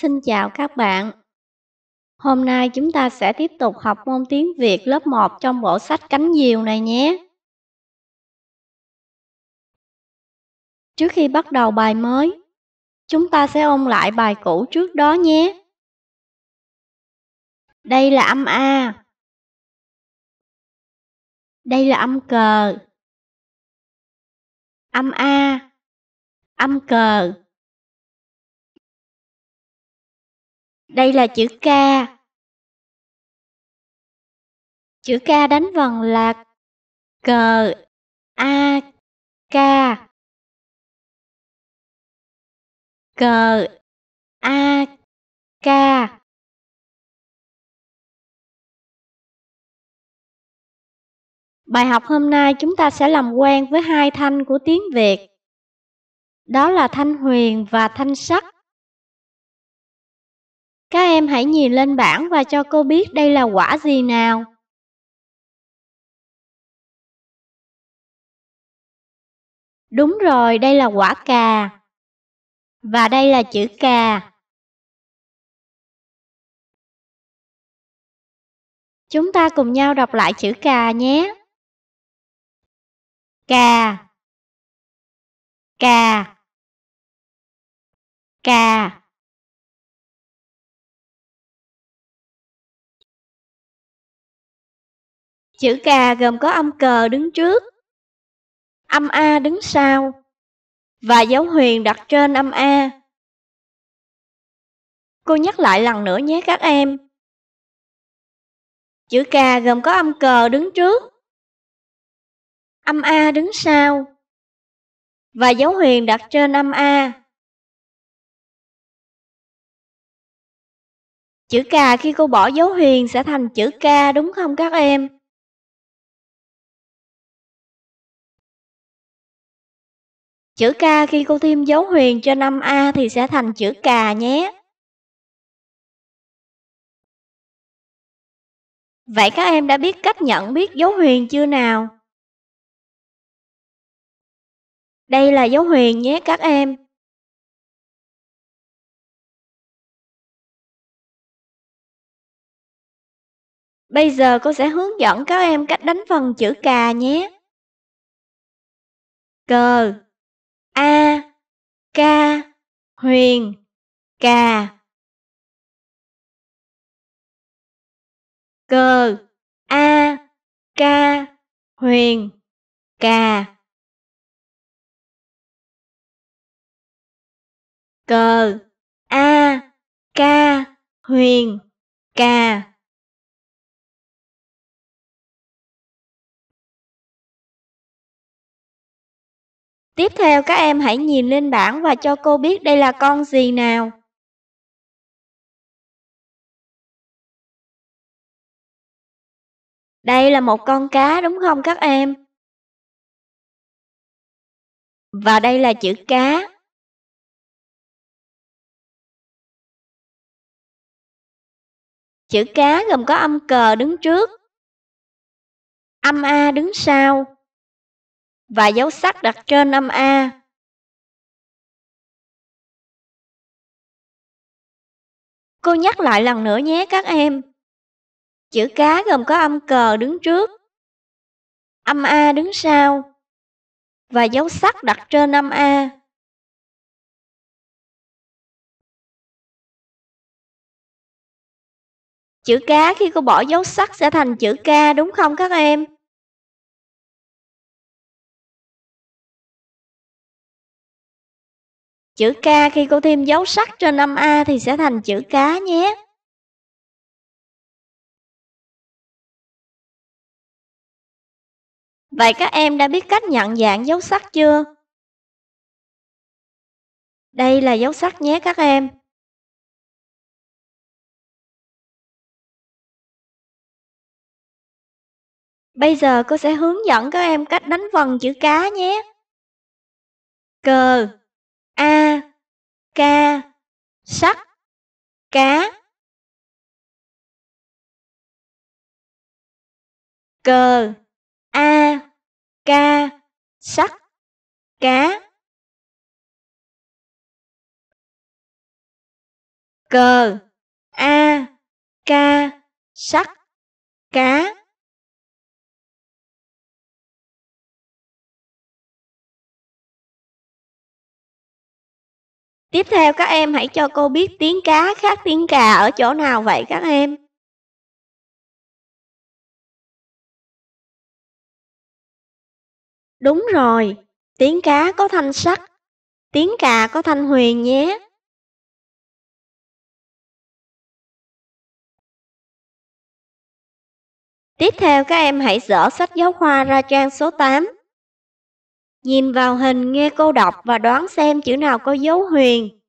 Xin chào các bạn. Hôm nay chúng ta sẽ tiếp tục học môn tiếng Việt lớp 1 trong bộ sách Cánh diều này nhé. Trước khi bắt đầu bài mới, chúng ta sẽ ôn lại bài cũ trước đó nhé. Đây là âm A. Đây là âm cờ. Âm A. Âm cờ. Đây là chữ K. Chữ K đánh vần là cờ A, K. Cờ A, K. Bài học hôm nay chúng ta sẽ làm quen với hai thanh của tiếng Việt. Đó là thanh huyền và thanh sắc. Các em hãy nhìn lên bảng và cho cô biết đây là quả gì nào. Đúng rồi, đây là quả cà. Và đây là chữ cà. Chúng ta cùng nhau đọc lại chữ cà nhé. Cà. Cà. Cà. Chữ cà gồm có âm cờ đứng trước, âm A đứng sau và dấu huyền đặt trên âm A. Cô nhắc lại lần nữa nhé các em. Chữ cà gồm có âm cờ đứng trước, âm A đứng sau và dấu huyền đặt trên âm A. Chữ cà khi cô bỏ dấu huyền sẽ thành chữ K đúng không các em? Chữ K khi cô thêm dấu huyền cho 5A thì sẽ thành chữ cà nhé. Vậy các em đã biết cách nhận biết dấu huyền chưa nào? Đây là dấu huyền nhé các em. Bây giờ cô sẽ hướng dẫn các em cách đánh phần chữ cà nhé. Cờ A Ca Huyền Cà. Cờ A Ca Huyền Cà. Cờ A Ca Huyền Cà. Tiếp theo các em hãy nhìn lên bảng và cho cô biết đây là con gì nào. Đây là một con cá đúng không các em? Và đây là chữ cá. Chữ cá gồm có âm cờ đứng trước, âm A đứng sau và dấu sắc đặt trên âm A. Cô nhắc lại lần nữa nhé các em. Chữ cá gồm có âm cờ đứng trước, âm A đứng sau và dấu sắc đặt trên âm A. Chữ cá khi cô bỏ dấu sắc sẽ thành chữ K đúng không các em? Chữ K khi cô thêm dấu sắc trên âm A thì sẽ thành chữ cá nhé. Vậy các em đã biết cách nhận dạng dấu sắc chưa? Đây là dấu sắc nhé các em. Bây giờ cô sẽ hướng dẫn các em cách đánh vần chữ cá nhé. Cờ A ca sắc cá cờ a ca sắc cá cờ, a, ca, sắt, cá. Tiếp theo các em hãy cho cô biết tiếng cá khác tiếng cà ở chỗ nào vậy các em? Đúng rồi, tiếng cá có thanh sắc, tiếng cà có thanh huyền nhé. Tiếp theo các em hãy dở sách giáo khoa ra trang số 8. Nhìn vào hình nghe cô đọc và đoán xem chữ nào có dấu huyền.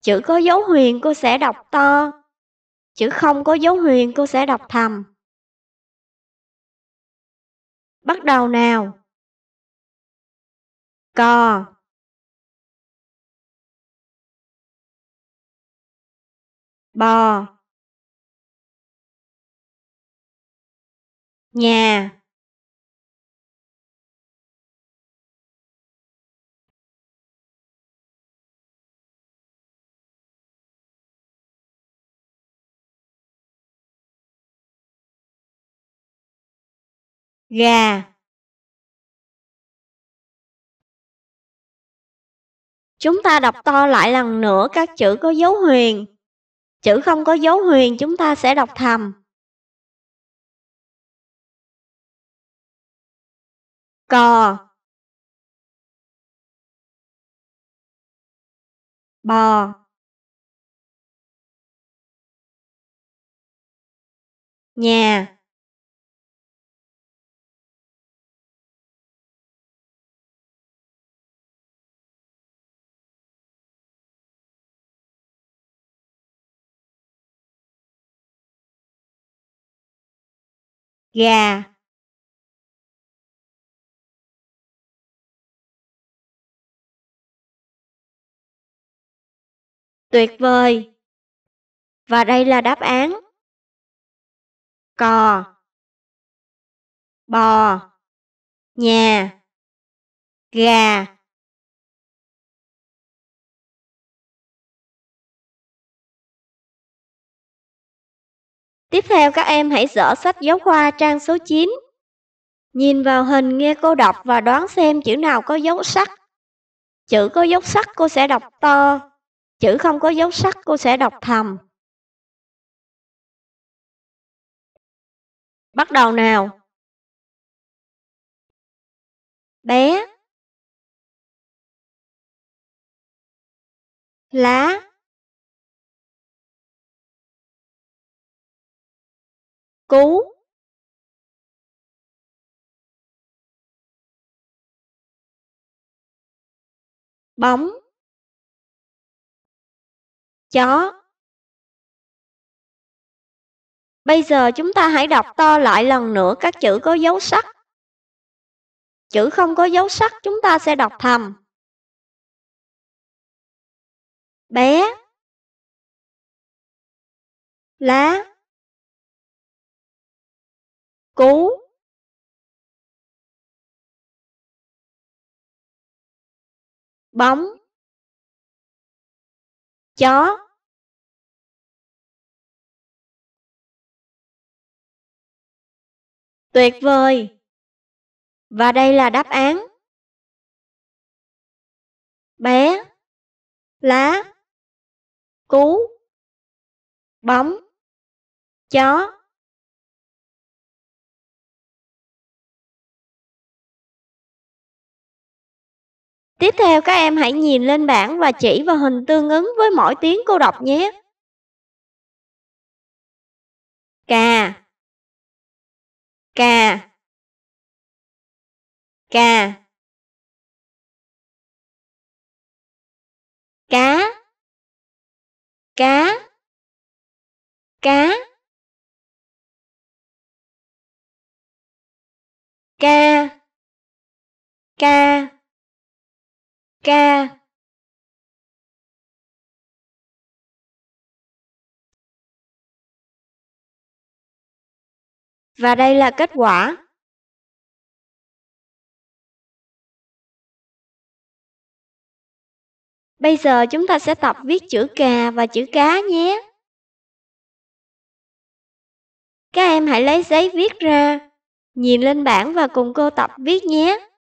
Chữ có dấu huyền cô sẽ đọc to, chữ không có dấu huyền cô sẽ đọc thầm. Bắt đầu nào. Cò Bò Nhà Gà Chúng ta đọc to lại lần nữa các chữ có dấu huyền. Chữ không có dấu huyền, chúng ta sẽ đọc thầm. Cò Bò Nhà gà. Tuyệt vời! Và đây là đáp án. Cò. Bò. Nhà. Gà. Tiếp theo các em hãy dở sách giáo khoa trang số 9. Nhìn vào hình nghe cô đọc và đoán xem chữ nào có dấu sắc. Chữ có dấu sắc cô sẽ đọc to, chữ không có dấu sắc cô sẽ đọc thầm. Bắt đầu nào. Bé Lá Cú Bóng. Chó. Bây giờ chúng ta hãy đọc to lại lần nữa các chữ có dấu sắc. Chữ không có dấu sắc, chúng ta sẽ đọc thầm. Bé. Lá. Cú Bóng. Chó. Tuyệt vời! Và đây là đáp án. Bé. Lá. Cú. Bóng. Chó. Tiếp theo các em hãy nhìn lên bảng và chỉ vào hình tương ứng với mỗi tiếng cô đọc nhé. Cà Cà Cà Cá Cá Cá Ca Ca ca Và đây là kết quả. Bây giờ chúng ta sẽ tập viết chữ cà và chữ cá nhé. Các em hãy lấy giấy viết ra, nhìn lên bảng và cùng cô tập viết nhé.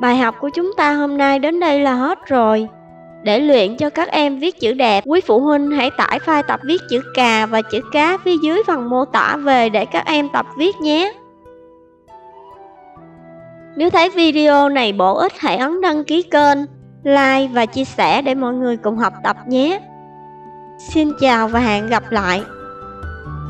Bài học của chúng ta hôm nay đến đây là hết rồi. Để luyện cho các em viết chữ đẹp, quý phụ huynh hãy tải file tập viết chữ cà và chữ cá phía dưới phần mô tả về để các em tập viết nhé. Nếu thấy video này bổ ích hãy ấn đăng ký kênh, like và chia sẻ để mọi người cùng học tập nhé. Xin chào và hẹn gặp lại.